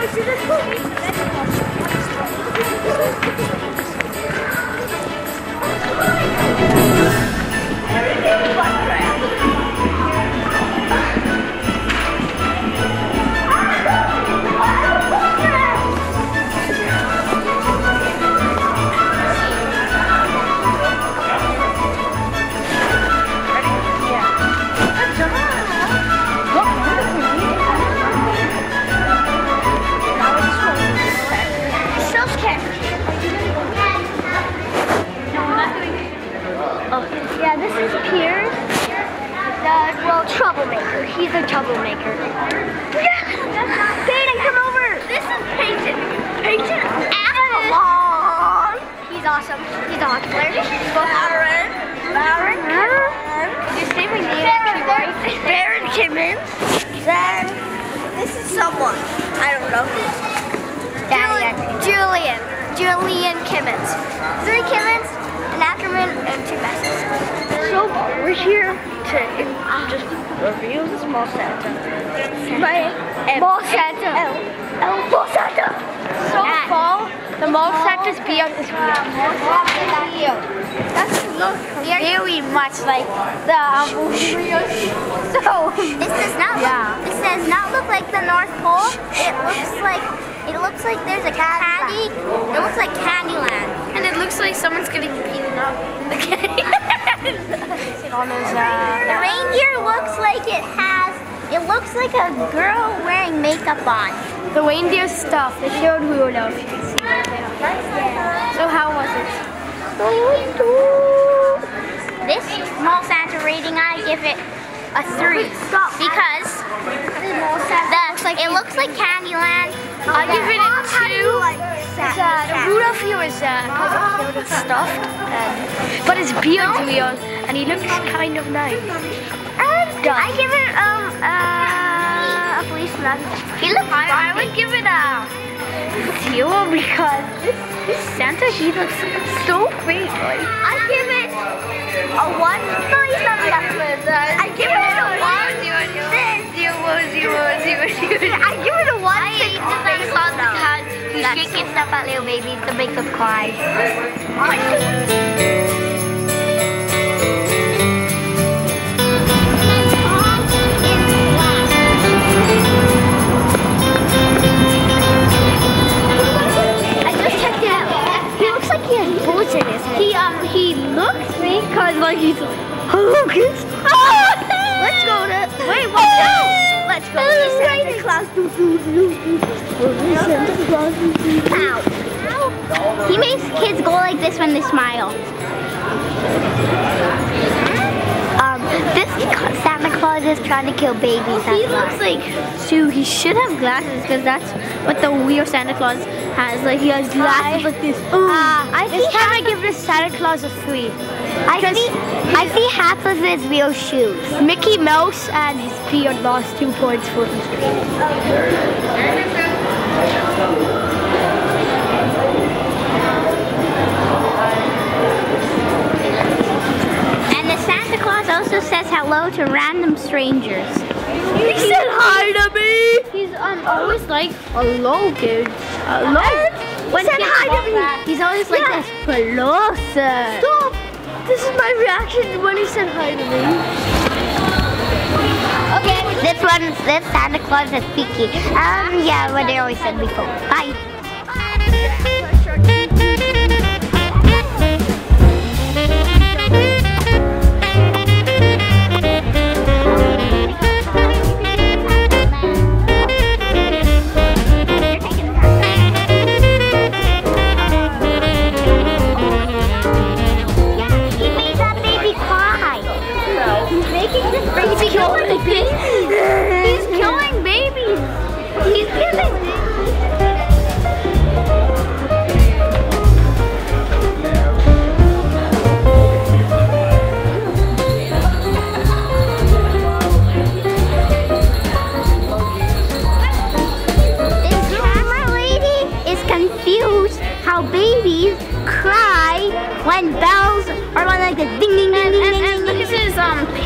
So well troublemaker. He's a troublemaker. Peyton, come over. This is Peyton. Peyton Avalon. He's awesome. He's a hockey player. Baron. Baron. Your name my name right. Baron Kimmins. Then this is someone. I don't know. Julian. Julian. Julian Kimmins. Three Kimmins, an Ackerman, and two Masseys. So we're here to just review the small Santa. Right. Mall Santa. L. L. Mall Santa. So far, the mall Santa's beard is weird. That's look Very much like the um, So this does not Yeah. look. This does not look like the North Pole. It looks like it looks like there's a candy. It looks like Candyland. and it looks like someone's getting beaten up in the game. The reindeer looks like it has. It looks like a girl wearing makeup on. the reindeer stuff. They showed can see that. So how was it? This small Santa rating, I give it a three because the, it looks like Candyland. I give it a two. It's, uh, the Rudolph here is uh, stuffed, and, but his beard's real, and he looks kind of nice. I give it um uh, a policeman. He looks I would give it a zero because this, this Santa he looks so fake. Like, I give it a one. No, he's not that good. I give it a one. zero, I give it a one. six Based on because he's That's- shaking stuff at little babies to make them cry. I just checked it out. He looks like he has bullets in his head. He um he looks fake because like he's like, hello kids. Let's go to. Wait, what's that? Let's go to Santa Claus. Santa Claus. Ow. He makes kids go like this when they smile. Um, this Santa Claus is trying to kill babies. He looks like Sue. He should have glasses because that's what the real Santa Claus has. Like he has glasses like this. Uh, I This see time I give this Santa Claus a three. I see, I see half of his real shoes. Mickey Mouse and his beard lost two points for me. And the Santa Claus also says hello to random strangers. He said hi to me. He's um always like hello kids. Hello. He said kids hi to me. back, He's always like Yeah. this. Stop. This is my reaction when he said hi to me. Okay, this one, this Santa Claus is peaky. Um, yeah, what they always said before. Bye. He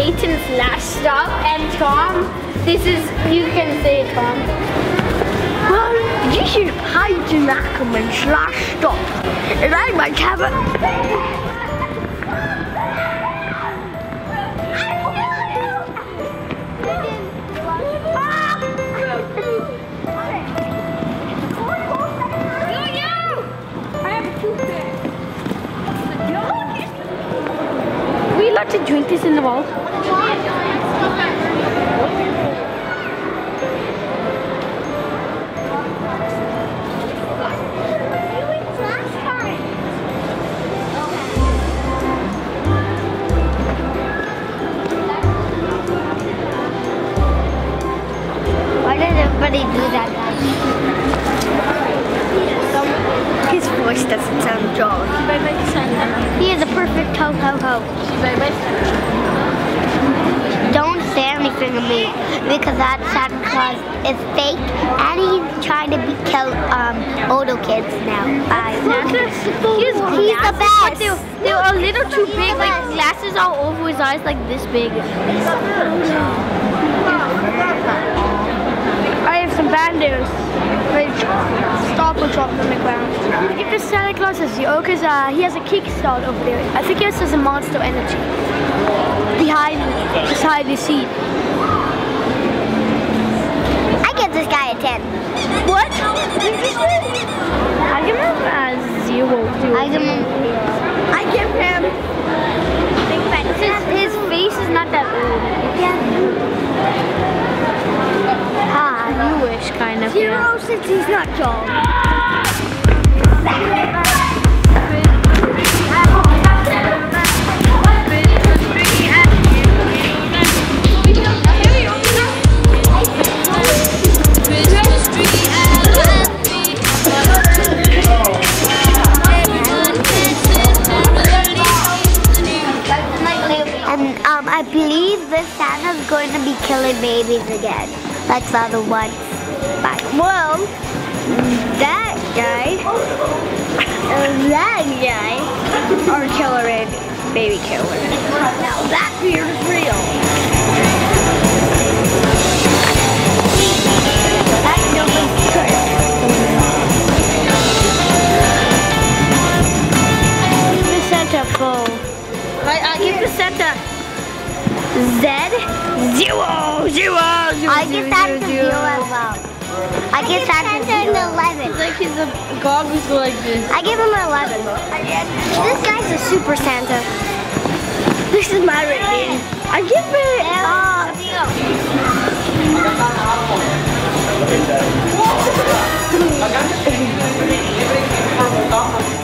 Peyton's last stop, and Tom. This is you can say Tom. Well, You should hide in Ackerman slash stop. And I might have a... everybody do that? His voice doesn't sound John. He is a perfect ho ho ho. Don't say anything to me because that Santa Claus is fake and he's trying to be kill um older kids now. I He's, He's the best. They're, they're a little too big. Like glasses all over his eyes, like this big. I have some bad news. Stop or drop on the ground. If the Santa Claus is you, because uh, he has a kickstart over there. I think it says a Monster Energy behind beside the seat. I give this guy a 10. What? I give him a zero. zero. I give him I give him. His, his face is not that old. Ah, you kind of. Zero since he's not John. Um, I believe this Santa's going to be killing babies again, like the other ones. Well, that guy and that guy are killer and baby killer. Now that beard is real. that's nobody's trick. Give the Santa full. I, I give the Santa Z zero zero zero. I zero as well. I give Santa an 11. It's like he's a god who's go like this. I give him an 11. This guy's a super Santa. This is my rating. I give it, uh, I